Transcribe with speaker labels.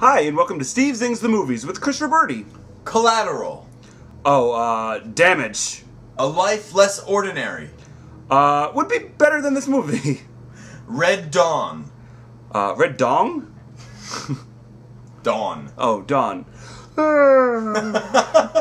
Speaker 1: Hi, and welcome to Steve Zings the Movies with Chris Roberti.
Speaker 2: Collateral.
Speaker 1: Oh, uh, Damage.
Speaker 2: A life less ordinary.
Speaker 1: Uh, would be better than this movie.
Speaker 2: Red Dawn.
Speaker 1: Uh, Red Dong?
Speaker 2: Dawn.
Speaker 1: Oh, Dawn.